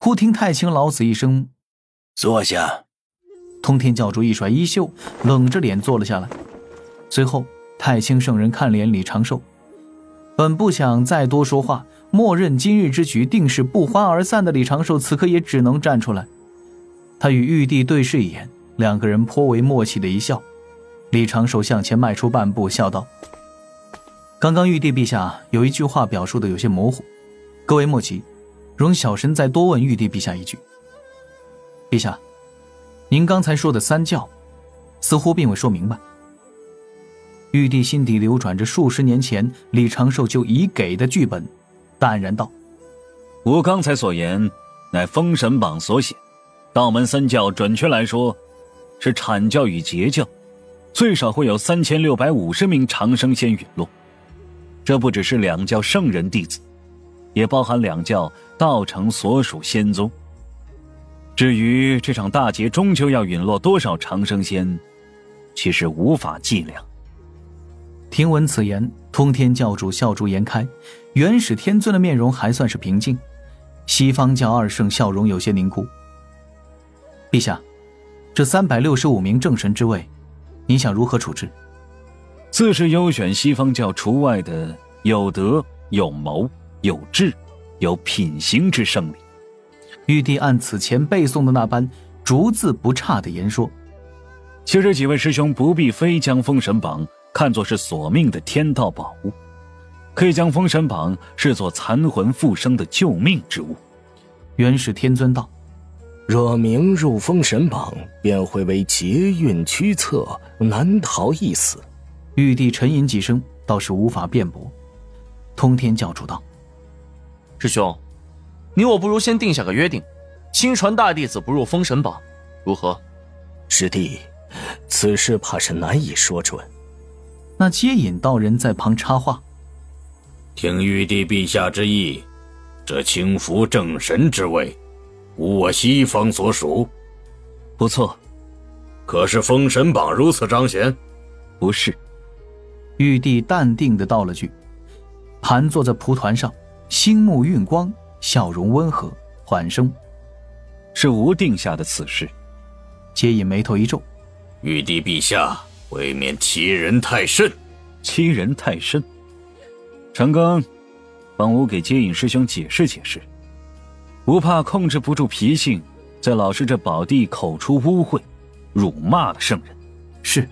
忽听太清老子一声：“坐下。”通天教主一甩衣袖，冷着脸坐了下来。随后，太清圣人看脸李长寿，本不想再多说话，默认今日之局定是不欢而散的。李长寿此刻也只能站出来。他与玉帝对视一眼，两个人颇为默契的一笑。李长寿向前迈出半步，笑道：“刚刚玉帝陛下有一句话表述的有些模糊，各位莫急，容小神再多问玉帝陛下一句。陛下。”您刚才说的三教，似乎并未说明白。玉帝心底流转着数十年前李长寿就已给的剧本，淡然道：“我刚才所言，乃《封神榜》所写。道门三教，准确来说，是阐教与截教，最少会有三千六百五十名长生仙陨落。这不只是两教圣人弟子，也包含两教道成所属仙宗。”至于这场大劫终究要陨落多少长生仙，其实无法计量。听闻此言，通天教主笑逐颜开，元始天尊的面容还算是平静，西方教二圣笑容有些凝固。陛下，这三百六十五名正神之位，你想如何处置？自是优选西方教除外的有德、有谋、有志、有品行之圣灵。玉帝按此前背诵的那般，逐字不差的言说：“其实几位师兄不必非将《封神榜》看作是索命的天道宝物，可以将《封神榜》视作残魂复生的救命之物。”元始天尊道：“若明入《封神榜》，便会为劫运驱策，难逃一死。”玉帝沉吟几声，倒是无法辩驳。通天教主道：“师兄。”你我不如先定下个约定，亲传大弟子不入封神榜，如何？师弟，此事怕是难以说准。那接引道人在旁插话：“听玉帝陛下之意，这清福正神之位，无我西方所属。不错，可是封神榜如此彰显？不是。”玉帝淡定的道了句，盘坐在蒲团上，星目运光。笑容温和，缓声：“是无定下的此事。”接引眉头一皱：“玉帝陛下，未免欺人太甚。欺人太甚。”长庚，帮我给接引师兄解释解释，不怕控制不住脾性，在老师这宝地口出污秽，辱骂了圣人。是。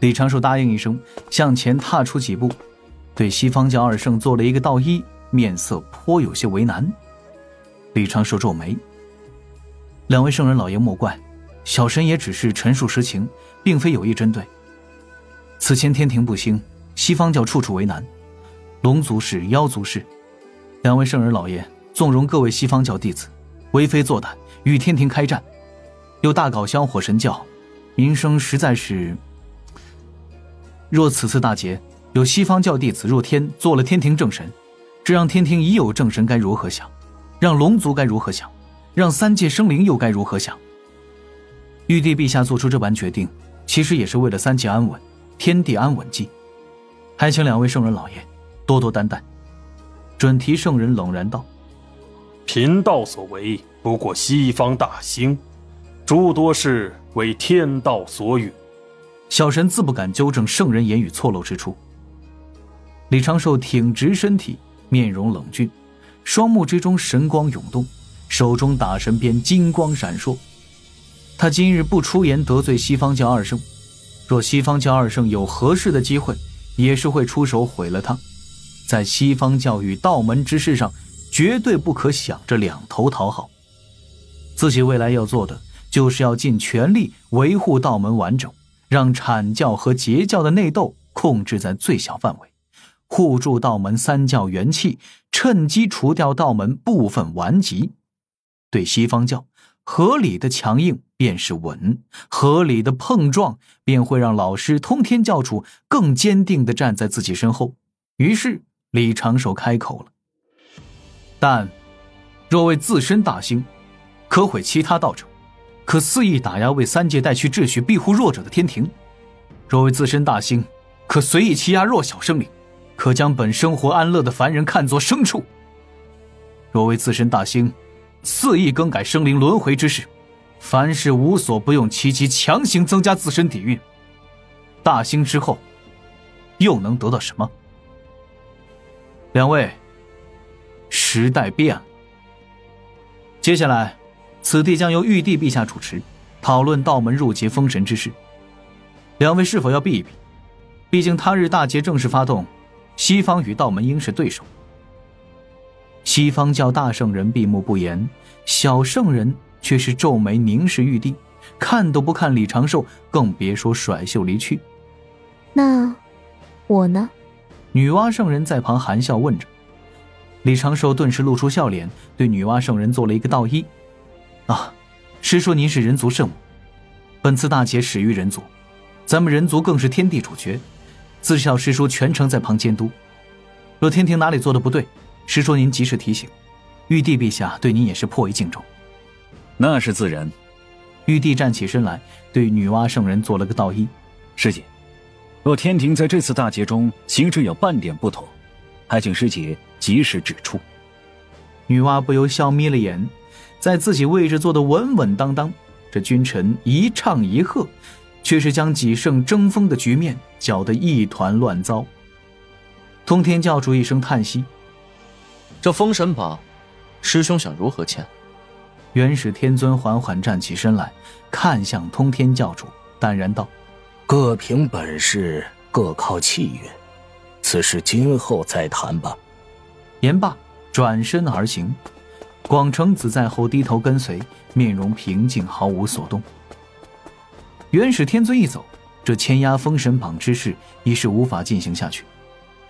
李长寿答应一声，向前踏出几步，对西方教二圣做了一个道揖。面色颇有些为难，李长寿皱眉：“两位圣人老爷莫怪，小神也只是陈述实情，并非有意针对。此前天庭不兴，西方教处处为难，龙族氏、妖族氏，两位圣人老爷纵容各位西方教弟子为非作歹，与天庭开战，又大搞香火神教，名声实在是……若此次大劫有西方教弟子入天，做了天庭正神。”这让天庭已有正神该如何想？让龙族该如何想？让三界生灵又该如何想？玉帝陛下做出这般决定，其实也是为了三界安稳、天地安稳计。还请两位圣人老爷多多担待。准提圣人冷然道：“贫道所为不过西方大兴，诸多事为天道所允。”小神自不敢纠正圣人言语错漏之处。李长寿挺直身体。面容冷峻，双目之中神光涌动，手中打神鞭金光闪烁。他今日不出言得罪西方教二圣，若西方教二圣有合适的机会，也是会出手毁了他。在西方教与道门之事上，绝对不可想着两头讨好。自己未来要做的，就是要尽全力维护道门完整，让阐教和截教的内斗控制在最小范围。护住道门三教元气，趁机除掉道门部分顽疾。对西方教，合理的强硬便是稳，合理的碰撞便会让老师通天教主更坚定的站在自己身后。于是李长寿开口了：“但若为自身大兴，可毁其他道者；可肆意打压为三界带去秩序、庇护弱者的天庭；若为自身大兴，可随意欺压弱小生灵。”可将本生活安乐的凡人看作牲畜。若为自身大兴，肆意更改生灵轮回之事，凡事无所不用其极，强行增加自身底蕴。大兴之后，又能得到什么？两位，时代变了。接下来，此地将由玉帝陛下主持，讨论道门入劫封神之事。两位是否要避一避？毕竟他日大劫正式发动，西方与道门应是对手。西方教大圣人闭目不言，小圣人却是皱眉凝视玉帝，看都不看李长寿，更别说甩袖离去。那，我呢？女娲圣人在旁含笑问着。李长寿顿时露出笑脸，对女娲圣人做了一个道揖：“啊，师说您是人族圣母，本次大劫始于人族，咱们人族更是天地主角。”自小师叔全程在旁监督，若天庭哪里做的不对，师叔您及时提醒。玉帝陛下对您也是颇为敬重。那是自然。玉帝站起身来，对女娲圣人做了个道揖：“师姐，若天庭在这次大劫中行事有半点不妥，还请师姐及时指出。”女娲不由笑眯了眼，在自己位置坐得稳稳当当，这君臣一唱一和。却是将几胜争锋的局面搅得一团乱糟。通天教主一声叹息：“这封神榜，师兄想如何签？”元始天尊缓缓站起身来，看向通天教主，淡然道：“各凭本事，各靠气运，此事今后再谈吧。”言罢，转身而行。广成子在后低头跟随，面容平静，毫无所动。元始天尊一走，这牵压封神榜之事已是无法进行下去。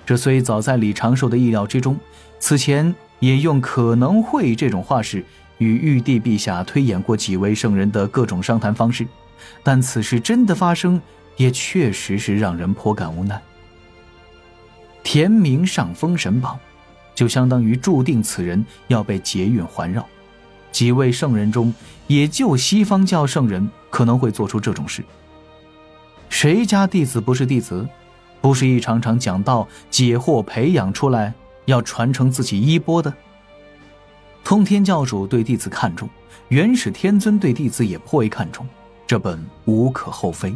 这虽早在李长寿的意料之中，此前也用可能会这种话事与玉帝陛下推演过几位圣人的各种商谈方式，但此事真的发生，也确实是让人颇感无奈。田明上封神榜，就相当于注定此人要被劫运环绕。几位圣人中，也就西方教圣人可能会做出这种事。谁家弟子不是弟子，不是一场场讲道解惑培养出来，要传承自己衣钵的？通天教主对弟子看重，元始天尊对弟子也颇为看重，这本无可厚非。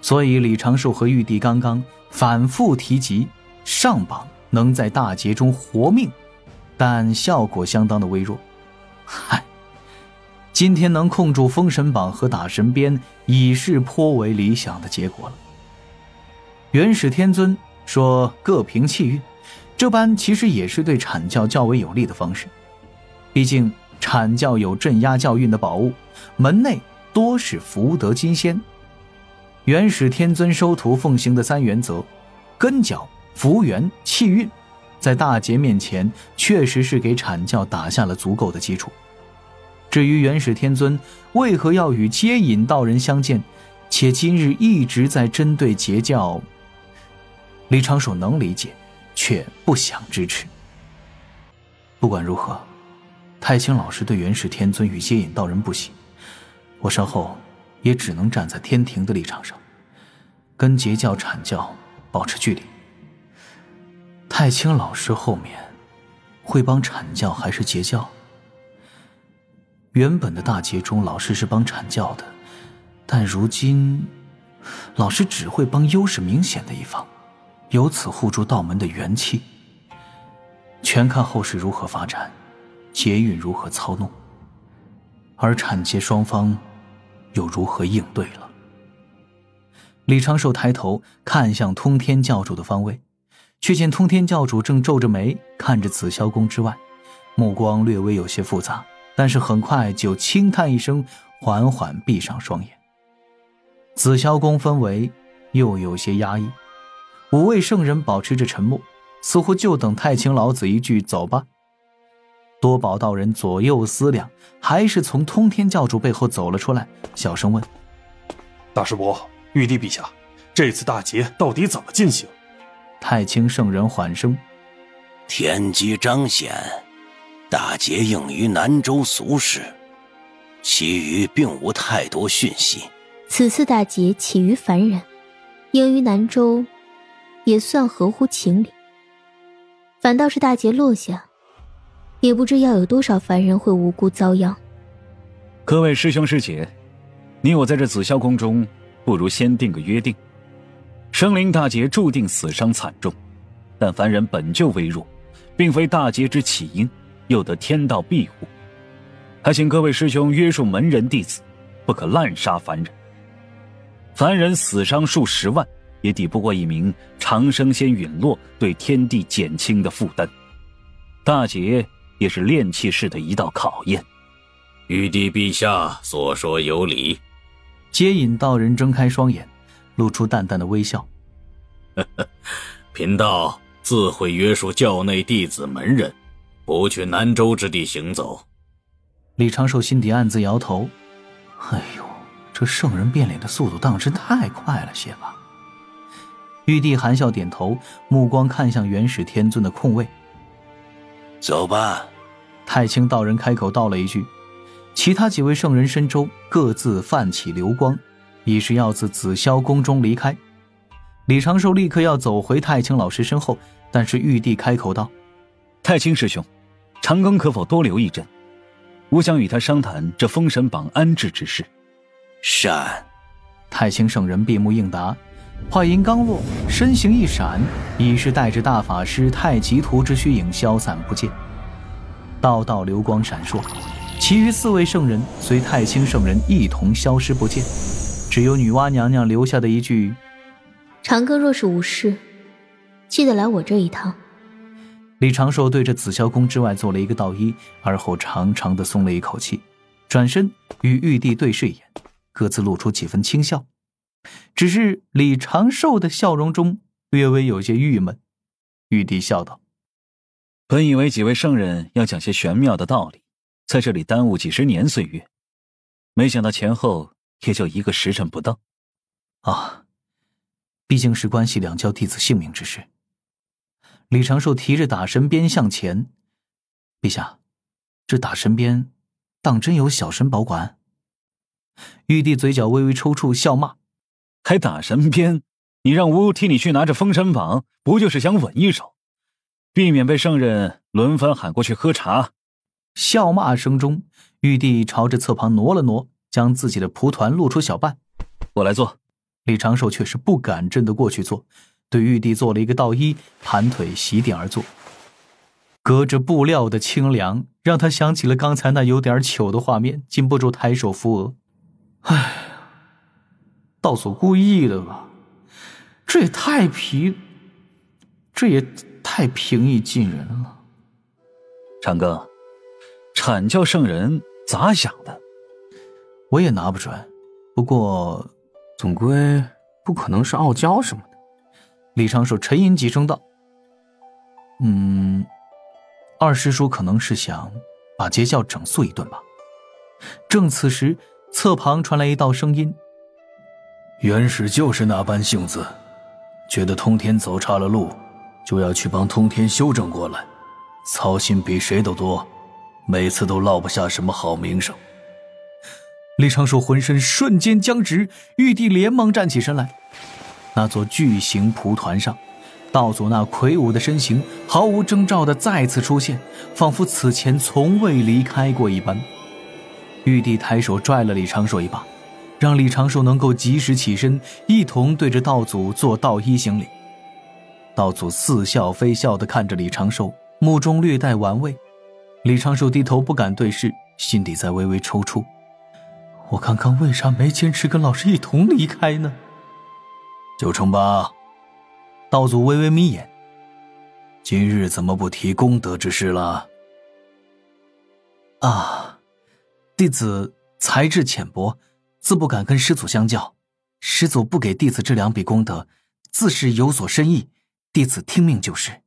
所以李长寿和玉帝刚刚反复提及上榜能在大劫中活命，但效果相当的微弱。嗨，今天能控住封神榜和打神鞭，已是颇为理想的结果了。元始天尊说：“各凭气运。”这般其实也是对阐教较为有利的方式。毕竟阐教有镇压教运的宝物，门内多是福德金仙。元始天尊收徒奉行的三原则：根脚、福缘、气运，在大劫面前，确实是给阐教打下了足够的基础。至于元始天尊为何要与接引道人相见，且今日一直在针对截教，李长寿能理解，却不想支持。不管如何，太清老师对元始天尊与接引道人不喜，我稍后也只能站在天庭的立场上，跟截教、阐教保持距离。太清老师后面会帮阐教还是截教？原本的大劫中，老师是帮阐教的，但如今，老师只会帮优势明显的一方，由此护住道门的元气。全看后世如何发展，劫运如何操弄，而阐劫双方又如何应对了。李长寿抬头看向通天教主的方位，却见通天教主正皱着眉看着紫霄宫之外，目光略微有些复杂。但是很快就轻叹一声，缓缓闭上双眼。紫霄宫氛围又有些压抑，五位圣人保持着沉默，似乎就等太清老子一句“走吧”。多宝道人左右思量，还是从通天教主背后走了出来，小声问：“大师伯，玉帝陛下，这次大劫到底怎么进行？”太清圣人缓声：“天机彰显。”大劫应于南州俗世，其余并无太多讯息。此次大劫起于凡人，应于南州，也算合乎情理。反倒是大劫落下，也不知要有多少凡人会无辜遭殃。各位师兄师姐，你我在这紫霄宫中，不如先定个约定：生灵大劫注定死伤惨重，但凡人本就微弱，并非大劫之起因，又得天道庇护。还请各位师兄约束门人弟子，不可滥杀凡人。凡人死伤数十万，也抵不过一名长生仙陨落对天地减轻的负担。大劫也是炼气士的一道考验。玉帝陛下所说有理。接引道人睁开双眼，露出淡淡的微笑。贫道自会约束教内弟子门人，不去南州之地行走。李长寿心底暗自摇头：“哎呦，这圣人变脸的速度当真太快了些吧？”玉帝含笑点头，目光看向元始天尊的空位。走吧。太清道人开口道了一句。其他几位圣人身周各自泛起流光，已是要自紫霄宫中离开。李长寿立刻要走回太清老师身后，但是玉帝开口道：“太清师兄，长庚可否多留一阵？吾想与他商谈这封神榜安置之事。”善。太清圣人闭目应答，话音刚落，身形一闪，已是带着大法师太极图之虚影消散不见。道道流光闪烁。其余四位圣人随太清圣人一同消失不见，只有女娲娘娘留下的一句：“长庚若是无事，记得来我这一趟。”李长寿对着紫霄宫之外做了一个道揖，而后长长的松了一口气，转身与玉帝对视一眼，各自露出几分轻笑。只是李长寿的笑容中略微有些郁闷。玉帝笑道：“本以为几位圣人要讲些玄妙的道理。”在这里耽误几十年岁月，没想到前后也就一个时辰不到。啊，毕竟是关系两教弟子性命之事。李长寿提着打神鞭向前，陛下，这打神鞭当真有小神保管？玉帝嘴角微微抽搐，笑骂：“还打神鞭？你让吾替你去拿着封神榜，不就是想稳一手，避免被圣人轮番喊过去喝茶？”笑骂声中，玉帝朝着侧旁挪了挪，将自己的蒲团露出小半。我来做。李长寿却是不敢真的过去做，对玉帝做了一个道揖，盘腿席地而坐。隔着布料的清凉，让他想起了刚才那有点糗的画面，禁不住抬手扶额。哎，道祖故意的吧？这也太平，这也太平易近人了。长庚。阐教圣人咋想的？我也拿不准，不过总归不可能是傲娇什么的。李长寿沉吟几声道：“嗯，二师叔可能是想把截教整肃一顿吧。”正此时，侧旁传来一道声音：“元始就是那般性子，觉得通天走岔了路，就要去帮通天修正过来，操心比谁都多。”每次都落不下什么好名声。李长寿浑身瞬间僵直，玉帝连忙站起身来。那座巨型蒲团上，道祖那魁梧的身形毫无征兆的再次出现，仿佛此前从未离开过一般。玉帝抬手拽了李长寿一把，让李长寿能够及时起身，一同对着道祖做道揖行礼。道祖似笑非笑的看着李长寿，目中略带玩味。李长寿低头不敢对视，心底在微微抽搐。我刚刚为啥没坚持跟老师一同离开呢？九成八。道祖微微眯眼。今日怎么不提功德之事了？啊，弟子才智浅薄，自不敢跟师祖相较。师祖不给弟子这两笔功德，自是有所深意。弟子听命就是。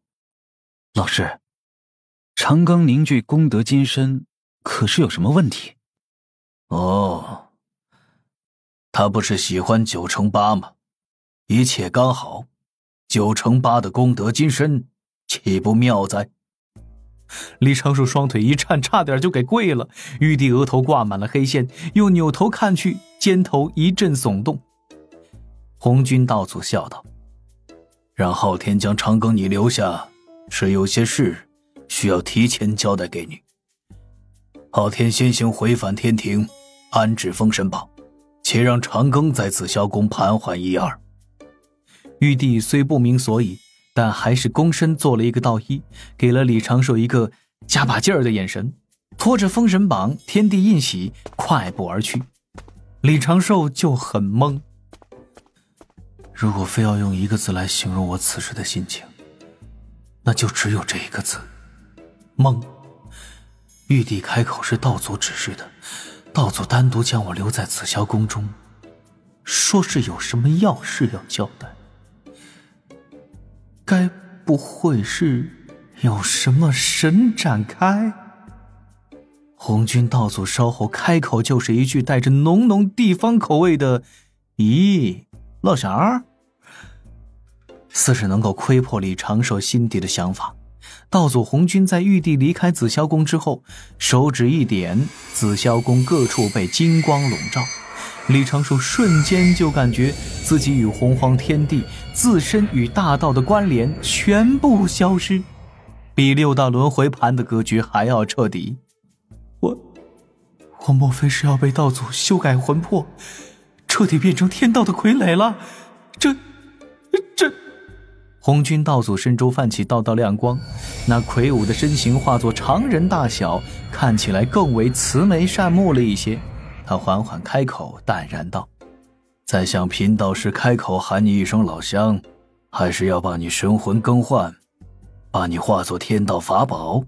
老师。长庚凝聚功德金身，可是有什么问题？哦，他不是喜欢九成八吗？一切刚好，九成八的功德金身，岂不妙哉？李长寿双腿一颤，差点就给跪了。玉帝额头挂满了黑线，又扭头看去，肩头一阵耸动。红军道祖笑道：“让昊天将长庚你留下，是有些事。”需要提前交代给你。昊天先行回返天庭，安置封神榜，且让长庚在紫霄宫盘桓一二。玉帝虽不明所以，但还是躬身做了一个道揖，给了李长寿一个加把劲儿的眼神，拖着封神榜，天地印玺，快步而去。李长寿就很懵。如果非要用一个字来形容我此时的心情，那就只有这一个字：懵。玉帝开口是道祖指示的，道祖单独将我留在紫霄宫中，说是有什么要事要交代。该不会是有什么神展开？红军道祖稍后开口就是一句带着浓浓地方口味的：“咦，乐啥？”似是能够窥破李长寿心底的想法。道祖红军在玉帝离开紫霄宫之后，手指一点，紫霄宫各处被金光笼罩。李长寿瞬间就感觉自己与洪荒天地、自身与大道的关联全部消失，比六道轮回盘的格局还要彻底。我，我莫非是要被道祖修改魂魄，彻底变成天道的傀儡了？这，这……红军道祖身周泛起道道亮光，那魁梧的身形化作常人大小，看起来更为慈眉善目了一些。他缓缓开口，淡然道：“在向贫道士开口喊你一声老乡，还是要把你神魂更换，把你化作天道法宝？”